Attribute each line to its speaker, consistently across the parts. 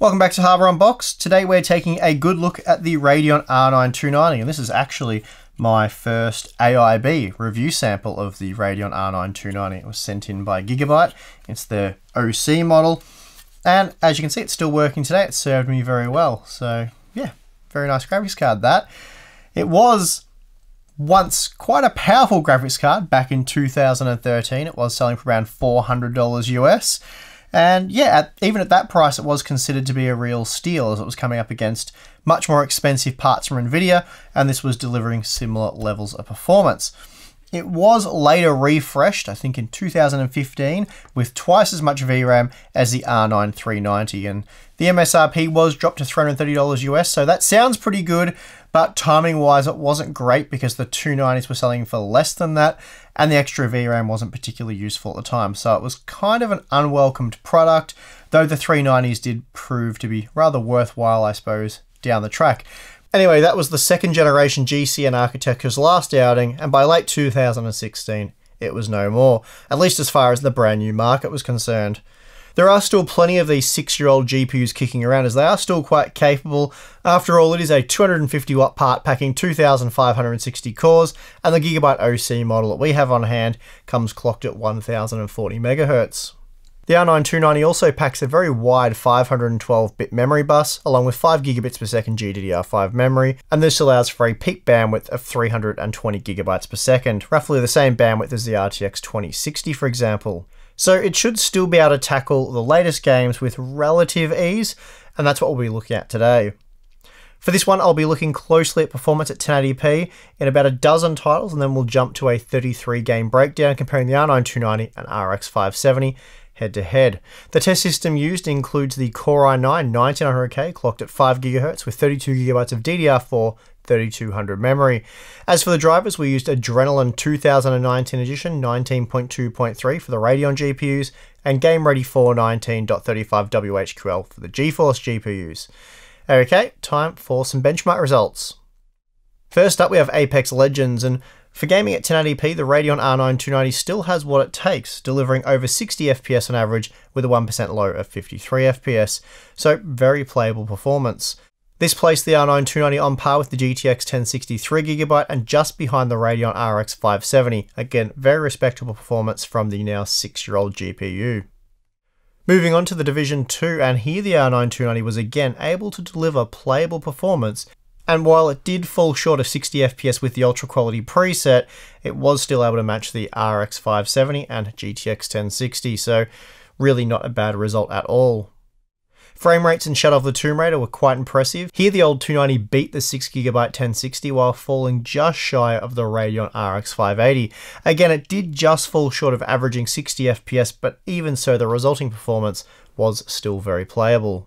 Speaker 1: Welcome back to Hardware Unboxed. Today we're taking a good look at the Radeon R9 290 and this is actually my first AIB review sample of the Radeon R9 290. It was sent in by Gigabyte. It's the OC model and as you can see it's still working today. It served me very well. So yeah, very nice graphics card that. It was once quite a powerful graphics card back in 2013. It was selling for around $400 US. And yeah, at, even at that price, it was considered to be a real steal as it was coming up against much more expensive parts from Nvidia, and this was delivering similar levels of performance. It was later refreshed, I think in 2015, with twice as much VRAM as the R9 390, and the MSRP was dropped to $330 US, so that sounds pretty good, but timing wise, it wasn't great because the 290s were selling for less than that, and the extra VRAM wasn't particularly useful at the time, so it was kind of an unwelcomed product, though the 390s did prove to be rather worthwhile, I suppose, down the track. Anyway, that was the second generation GCN architecture's last outing, and by late 2016, it was no more, at least as far as the brand new market was concerned. There are still plenty of these 6 year old GPUs kicking around as they are still quite capable. After all, it is a 250 watt part packing 2560 cores, and the Gigabyte OC model that we have on hand comes clocked at 1040 MHz. The R9 290 also packs a very wide 512-bit memory bus, along with 5 gigabits per second GDDR5 memory, and this allows for a peak bandwidth of 320 gigabytes per second, roughly the same bandwidth as the RTX 2060 for example. So it should still be able to tackle the latest games with relative ease, and that's what we'll be looking at today. For this one, I'll be looking closely at performance at 1080p in about a dozen titles, and then we'll jump to a 33 game breakdown comparing the R9 290 and RX 570 head to head. The test system used includes the Core i9 1900K clocked at 5GHz with 32GB of DDR4 3200 memory. As for the drivers, we used Adrenalin 2019 edition 19.2.3 for the Radeon GPUs and Game Ready 419.35 WHQL for the GeForce GPUs. Okay, time for some benchmark results. First up, we have Apex Legends, and for gaming at 1080p, the Radeon R9 290 still has what it takes, delivering over 60 FPS on average with a 1% low of 53 FPS, so very playable performance. This placed the R9 290 on par with the GTX 1060 3GB and just behind the Radeon RX 570. Again, very respectable performance from the now 6-year-old GPU. Moving on to the Division 2, and here the R9 290 was again able to deliver playable performance and while it did fall short of 60 FPS with the ultra quality preset, it was still able to match the RX 570 and GTX 1060, so really not a bad result at all. Frame rates in Shadow of the Tomb Raider were quite impressive. Here the old 290 beat the 6GB 1060 while falling just shy of the Radeon RX 580. Again, it did just fall short of averaging 60 FPS, but even so the resulting performance was still very playable.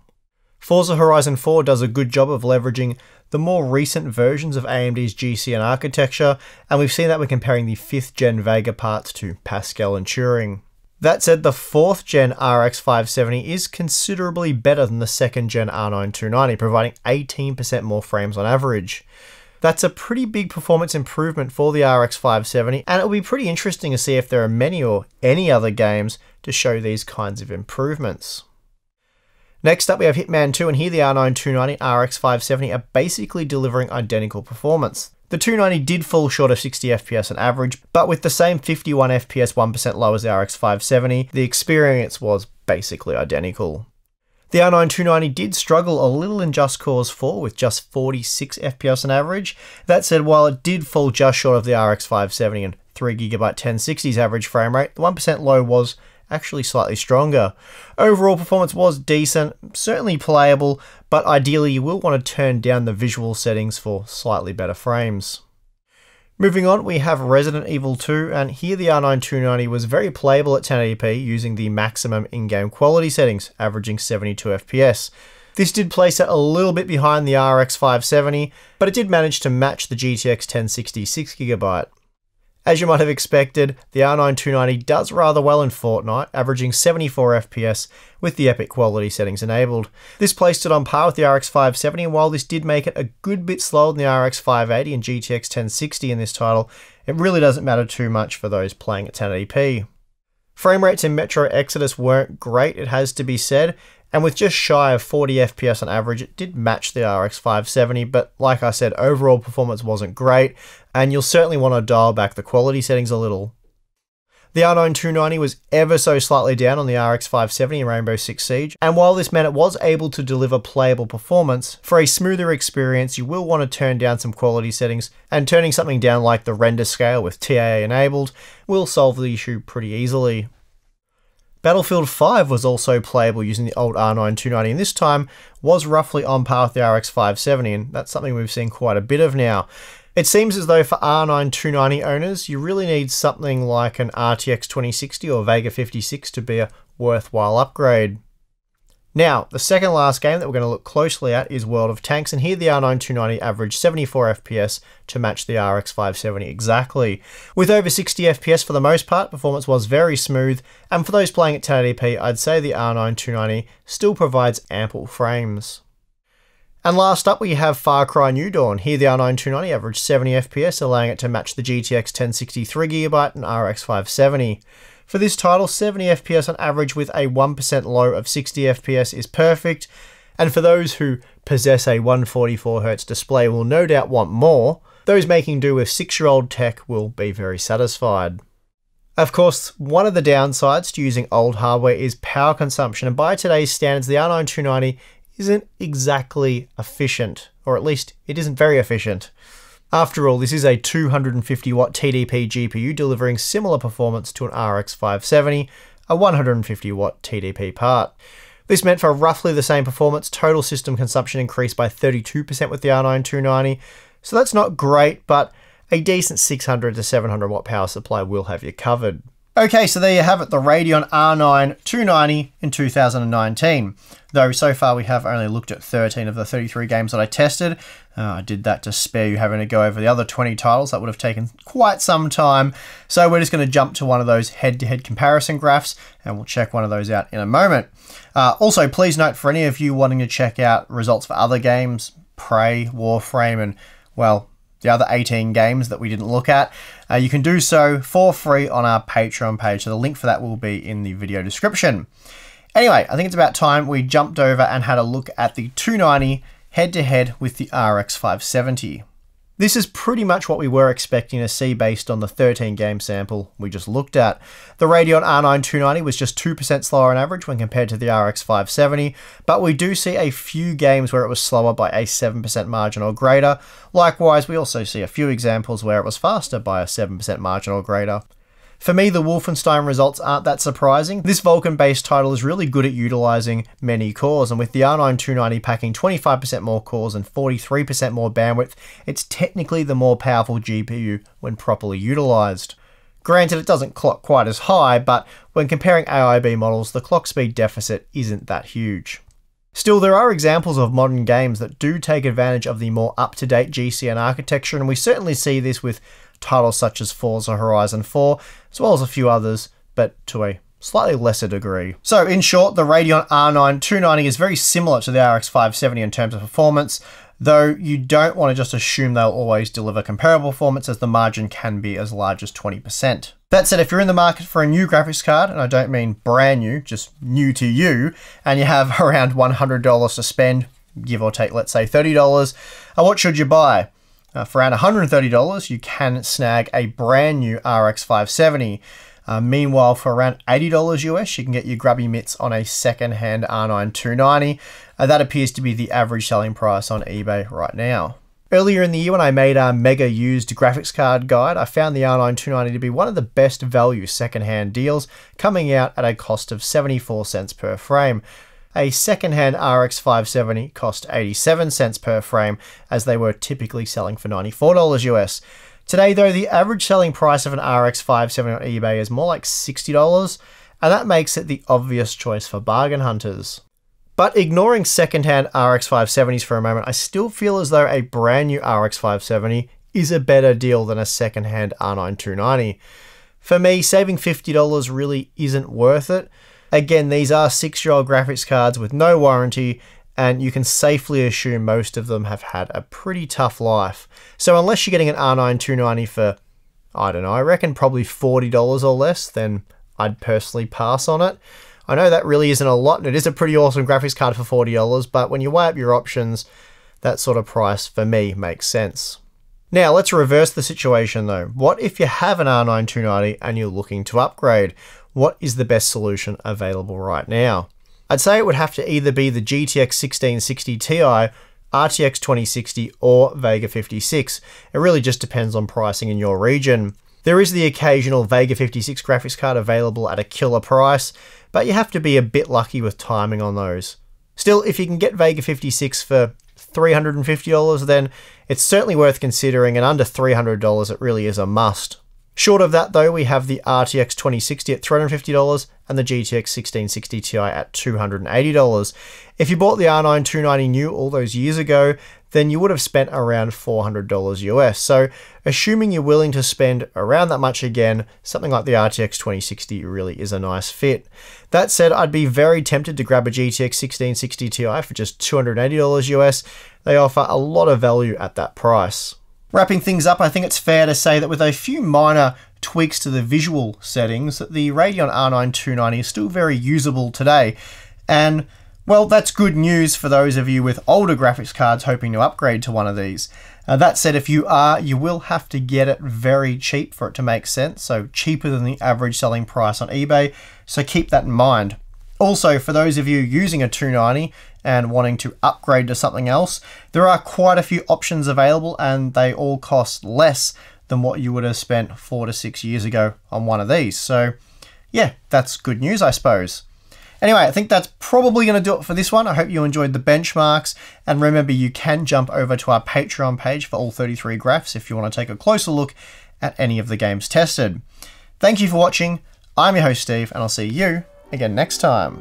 Speaker 1: Forza Horizon 4 does a good job of leveraging the more recent versions of AMD's GCN architecture, and we've seen that when comparing the 5th gen Vega parts to Pascal and Turing. That said, the 4th gen RX 570 is considerably better than the 2nd gen R9 290, providing 18% more frames on average. That's a pretty big performance improvement for the RX 570, and it'll be pretty interesting to see if there are many or any other games to show these kinds of improvements. Next up, we have Hitman 2, and here the R9 290 RX 570 are basically delivering identical performance. The 290 did fall short of 60 FPS on average, but with the same 51 FPS 1% low as the RX 570, the experience was basically identical. The R9 290 did struggle a little in Just Cause 4 with just 46 FPS on average. That said, while it did fall just short of the RX 570 and 3GB 1060's average frame rate, the 1% low was actually slightly stronger. Overall performance was decent, certainly playable, but ideally you will want to turn down the visual settings for slightly better frames. Moving on, we have Resident Evil 2, and here the R9 290 was very playable at 1080p using the maximum in-game quality settings, averaging 72 FPS. This did place it a little bit behind the RX 570, but it did manage to match the GTX 1060 6GB. As you might have expected, the R9 290 does rather well in Fortnite, averaging 74 FPS with the epic quality settings enabled. This placed it on par with the RX 570, and while this did make it a good bit slower than the RX 580 and GTX 1060 in this title, it really doesn't matter too much for those playing at 1080p. Frame rates in Metro Exodus weren't great, it has to be said, and with just shy of 40 FPS on average, it did match the RX 570, but like I said, overall performance wasn't great, and you'll certainly want to dial back the quality settings a little. The R9 290 was ever so slightly down on the RX 570 in Rainbow Six Siege, and while this meant it was able to deliver playable performance, for a smoother experience you will want to turn down some quality settings, and turning something down like the render scale with TAA enabled will solve the issue pretty easily. Battlefield 5 was also playable using the old R9 290 and this time was roughly on par with the RX 570 and that's something we've seen quite a bit of now. It seems as though for R9 290 owners, you really need something like an RTX 2060 or Vega 56 to be a worthwhile upgrade. Now, the second last game that we're going to look closely at is World of Tanks, and here the R9 290 averaged 74 FPS to match the RX 570 exactly. With over 60 FPS for the most part, performance was very smooth, and for those playing at 1080p, I'd say the R9 290 still provides ample frames. And last up, we have Far Cry New Dawn. Here, the R9 290 averaged 70 FPS, allowing it to match the GTX 1063GB and RX 570. For this title, 70 FPS on average with a 1% low of 60 FPS is perfect. And for those who possess a 144Hz display will no doubt want more, those making do with 6 year old tech will be very satisfied. Of course, one of the downsides to using old hardware is power consumption, and by today's standards, the R9 290 isn't exactly efficient, or at least it isn't very efficient. After all, this is a 250 watt TDP GPU delivering similar performance to an RX 570, a 150 watt TDP part. This meant for roughly the same performance, total system consumption increased by 32% with the R9 290, so that's not great, but a decent 600 to 700 watt power supply will have you covered. Okay, so there you have it, the Radeon R9 290 in 2019. Though so far we have only looked at 13 of the 33 games that I tested. Uh, I did that to spare you having to go over the other 20 titles. That would have taken quite some time. So we're just going to jump to one of those head-to-head -head comparison graphs and we'll check one of those out in a moment. Uh, also, please note for any of you wanting to check out results for other games, Prey, Warframe, and well, the other 18 games that we didn't look at, uh, you can do so for free on our Patreon page. So the link for that will be in the video description. Anyway, I think it's about time we jumped over and had a look at the 290 head to head with the RX 570. This is pretty much what we were expecting to see based on the 13 game sample we just looked at. The Radeon R9 290 was just 2% slower on average when compared to the RX 570, but we do see a few games where it was slower by a 7% margin or greater. Likewise, we also see a few examples where it was faster by a 7% margin or greater. For me, the Wolfenstein results aren't that surprising. This Vulkan based title is really good at utilizing many cores, and with the R9 290 packing 25% more cores and 43% more bandwidth, it's technically the more powerful GPU when properly utilized. Granted, it doesn't clock quite as high, but when comparing AIB models, the clock speed deficit isn't that huge. Still, there are examples of modern games that do take advantage of the more up-to-date GCN architecture, and we certainly see this with titles such as Forza Horizon 4, as well as a few others, but to a slightly lesser degree. So in short, the Radeon R9 290 is very similar to the RX 570 in terms of performance, though you don't want to just assume they'll always deliver comparable performance as the margin can be as large as 20%. That said, if you're in the market for a new graphics card, and I don't mean brand new, just new to you, and you have around $100 to spend, give or take, let's say $30, uh, what should you buy? Uh, for around $130, you can snag a brand new RX 570. Uh, meanwhile, for around $80 US, you can get your grubby mitts on a second-hand R9 290. Uh, that appears to be the average selling price on eBay right now. Earlier in the year when I made a mega used graphics card guide, I found the R9 290 to be one of the best value second-hand deals, coming out at a cost of 74 cents per frame. A second-hand RX 570 cost 87 cents per frame, as they were typically selling for $94 US. Today, though, the average selling price of an RX 570 on eBay is more like $60, and that makes it the obvious choice for bargain hunters. But ignoring second-hand RX 570s for a moment, I still feel as though a brand new RX 570 is a better deal than a second-hand R9 290. For me, saving $50 really isn't worth it, Again, these are six year old graphics cards with no warranty, and you can safely assume most of them have had a pretty tough life. So, unless you're getting an R9 290 for, I don't know, I reckon probably $40 or less, then I'd personally pass on it. I know that really isn't a lot, and it is a pretty awesome graphics card for $40, but when you weigh up your options, that sort of price for me makes sense. Now let's reverse the situation though. What if you have an R9 290 and you're looking to upgrade? What is the best solution available right now? I'd say it would have to either be the GTX 1660 Ti, RTX 2060 or Vega 56. It really just depends on pricing in your region. There is the occasional Vega 56 graphics card available at a killer price, but you have to be a bit lucky with timing on those. Still, if you can get Vega 56 for $350, then it's certainly worth considering, and under $300, it really is a must. Short of that, though, we have the RTX 2060 at $350 and the GTX 1660 Ti at $280. If you bought the R9 290 new all those years ago, then you would have spent around $400 US. So, assuming you're willing to spend around that much again, something like the RTX 2060 really is a nice fit. That said, I'd be very tempted to grab a GTX 1660 Ti for just $280 US. They offer a lot of value at that price. Wrapping things up, I think it's fair to say that with a few minor tweaks to the visual settings, that the Radeon R9 290 is still very usable today. And well, that's good news for those of you with older graphics cards hoping to upgrade to one of these. Uh, that said, if you are, you will have to get it very cheap for it to make sense, so cheaper than the average selling price on eBay, so keep that in mind. Also, for those of you using a 290 and wanting to upgrade to something else, there are quite a few options available and they all cost less than what you would have spent four to six years ago on one of these. So, yeah, that's good news, I suppose. Anyway, I think that's probably going to do it for this one. I hope you enjoyed the benchmarks. And remember, you can jump over to our Patreon page for all 33 graphs if you want to take a closer look at any of the games tested. Thank you for watching. I'm your host, Steve, and I'll see you again next time.